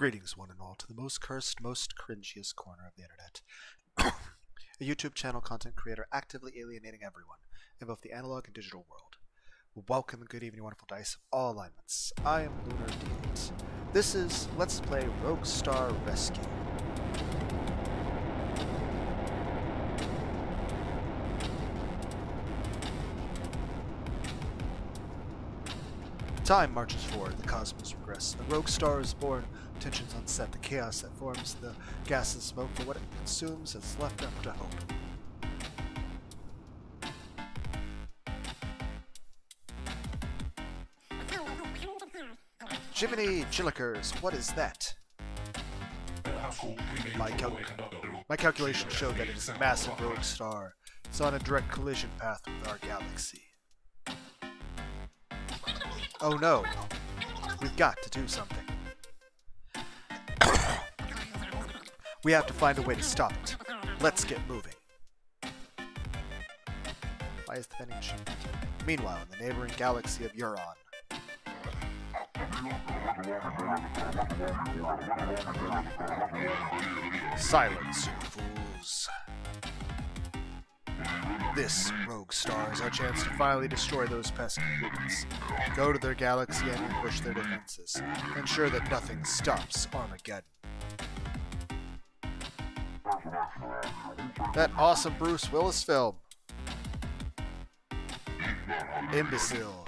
Greetings, one and all, to the most cursed, most cringiest corner of the internet. a YouTube channel content creator actively alienating everyone in both the analog and digital world. Welcome and good evening, wonderful dice of all alignments. I am Lunar Deviant. This is Let's Play Rogue Star Rescue. Time marches forward, the cosmos regress. The rogue star is born, tensions unset, the chaos that forms the gas and smoke for what it consumes is left up to hope. Jiminy Chillikers, what is that? My, cal my calculations show that it is a massive rogue star. It's on a direct collision path with our galaxy. Oh no. We've got to do something. We have to find a way to stop it. Let's get moving. Why is the vending machine? Meanwhile, in the neighboring galaxy of Euron. Silence, you fools. This, Rogue Star, is our chance to finally destroy those pesky humans. Go to their galaxy and ambush their defenses. Ensure that nothing stops Armageddon. That awesome Bruce Willis film. Imbecile.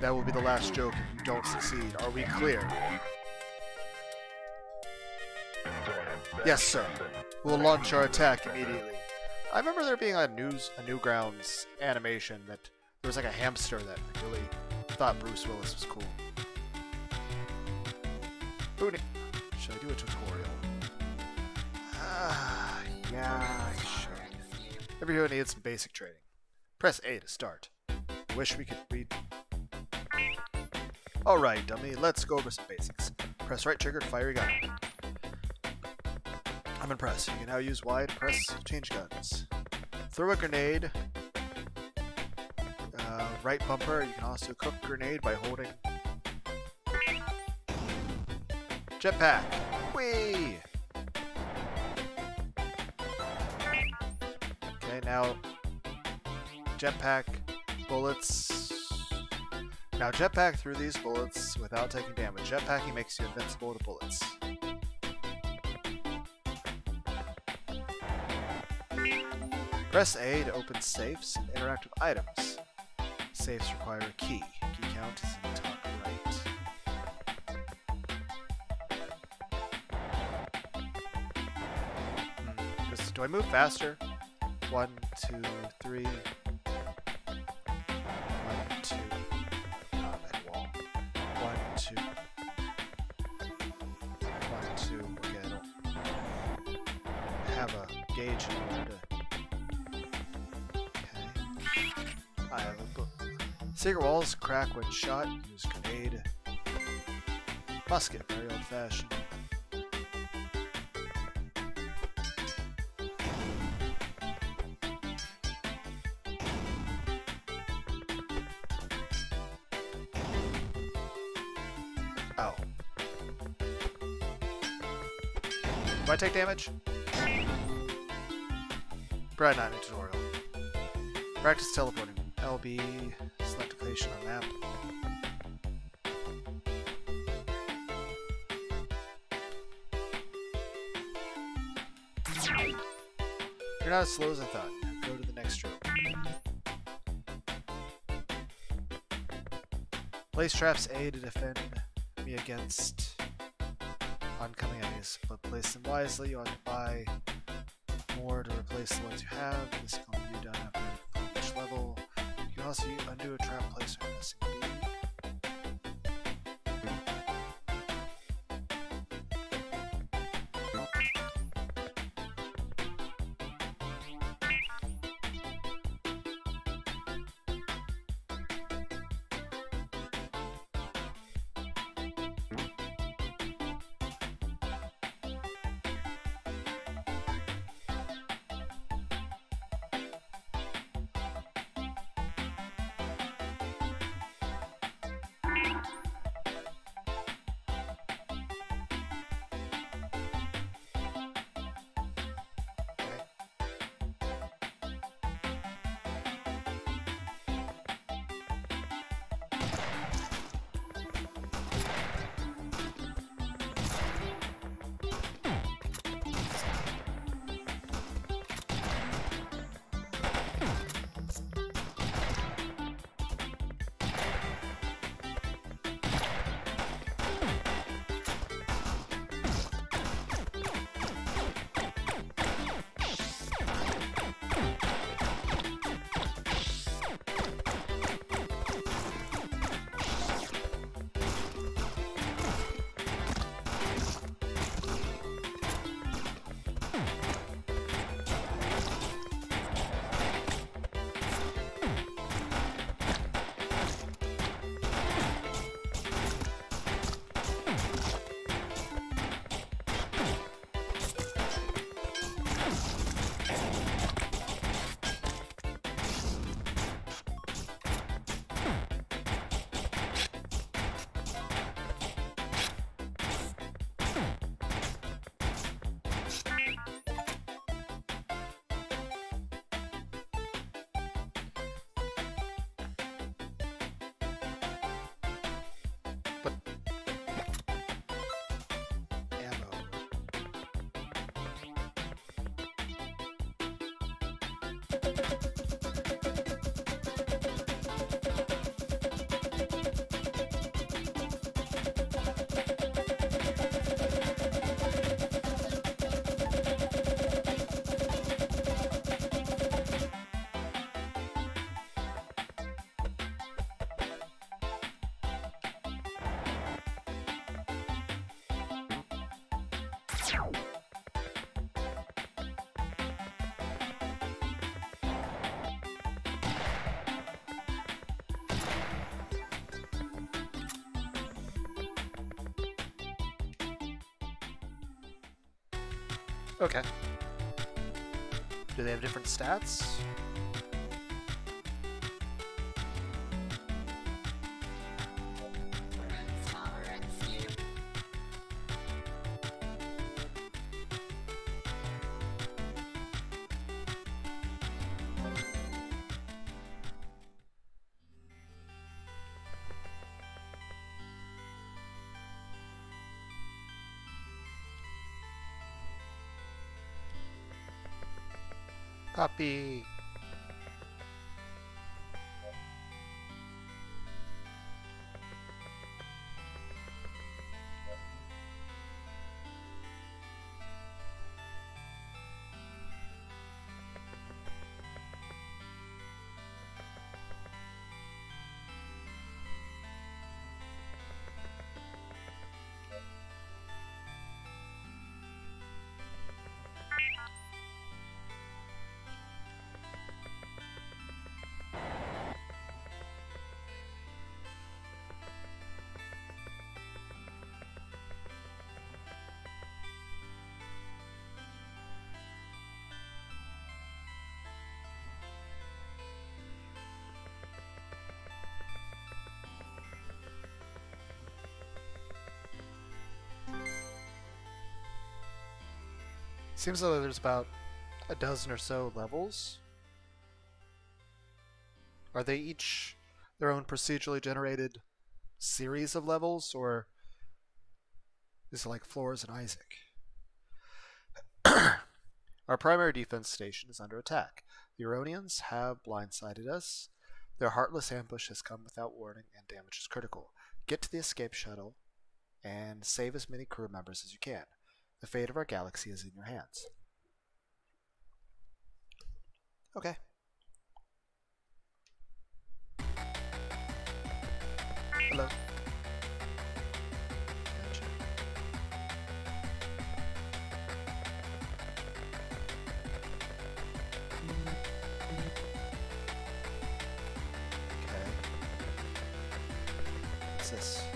That will be the last joke if you don't succeed. Are we clear? Yes, sir. We'll launch our attack immediately. I remember there being a news a Newgrounds animation that there was like a hamster that really thought Bruce Willis was cool. Should I do a tutorial? Ah, yeah. Everyone needs some basic training. Press A to start. Wish we could read. Alright, dummy, let's go over some basics. Press right trigger to fire your gun. I'm impressed. You can now use Y to press change guns. Throw a grenade. Uh, right bumper. You can also cook grenade by holding. Jetpack. Whee! Now jetpack bullets. Now jetpack through these bullets without taking damage. Jetpacking makes you invincible to bullets. Press A to open safes and interactive items. Safes require a key. Key count is in the top right. Hmm. Do I move faster? One, two, three. One, two. That wall. One, two. One, two. Okay, I don't have a gauge Okay. I have a book. Secret walls crack when shot. Use grenade. Musket, very old fashioned. Oh. Do I take damage? Brad 9 tutorial. Practice teleporting. LB, select location on map. You're not as slow as I thought. Go to the next room. Place traps A to defend me against oncoming enemies, but place them wisely. You ought to buy more to replace the ones you have. This can be done after each level. You can also undo a trap place or missing B. Okay. Do they have different stats? Copy. Seems like there's about a dozen or so levels. Are they each their own procedurally generated series of levels, or is it like Floors and Isaac? Our primary defense station is under attack. The Uronians have blindsided us. Their heartless ambush has come without warning, and damage is critical. Get to the escape shuttle and save as many crew members as you can. The fate of our galaxy is in your hands. Okay. Hello. Okay. What's this?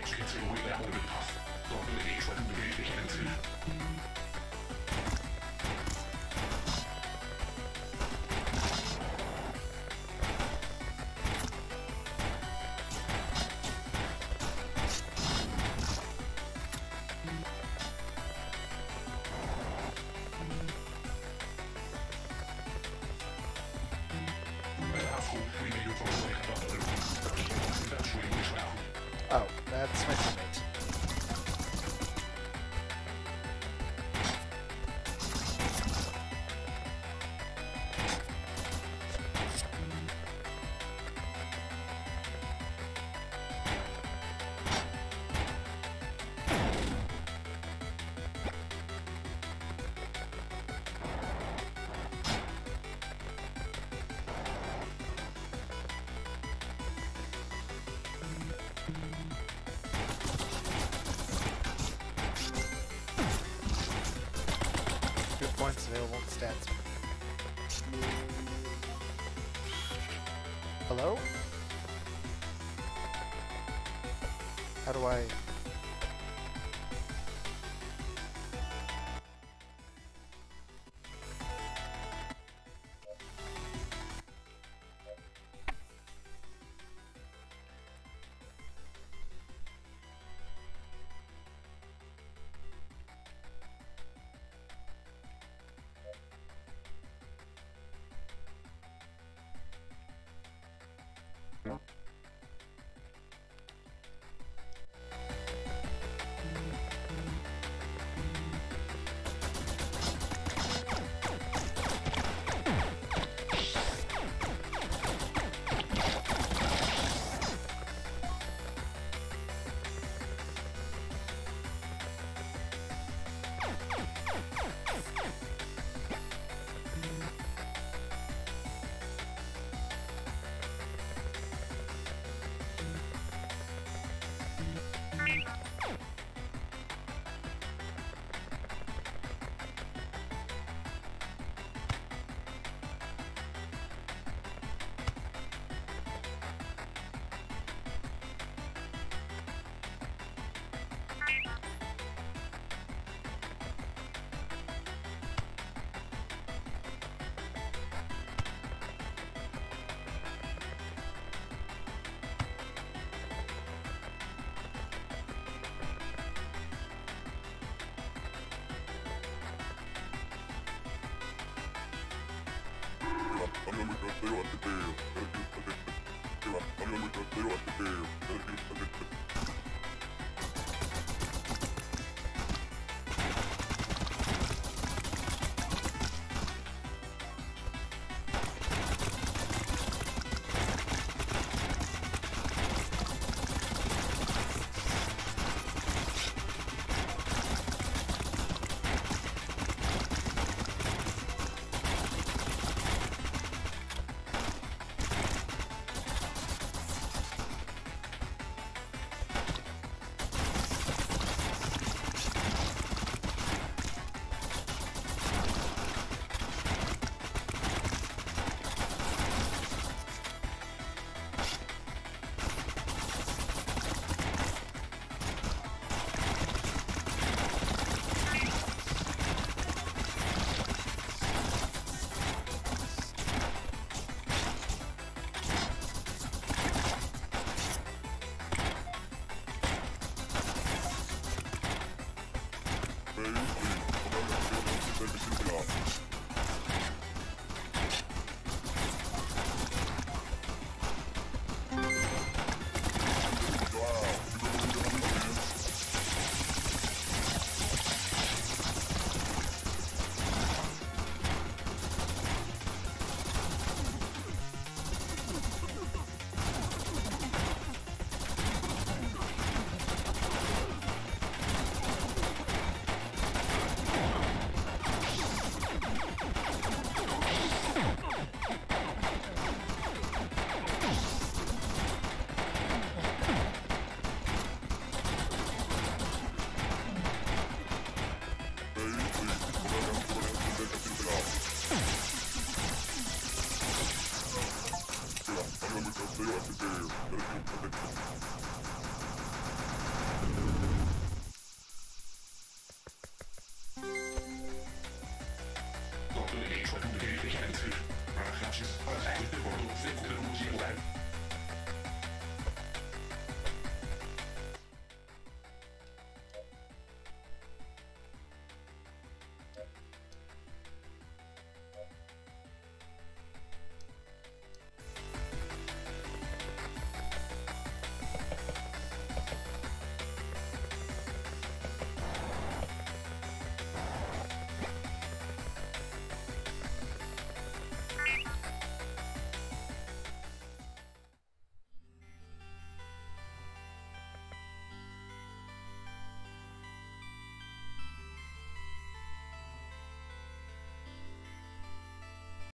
Jetzt zu ruhig der Boden passt. Dort würde ich schon beweglich entziehen. Hello? How do I... H. Pero antes de... Pero antes de...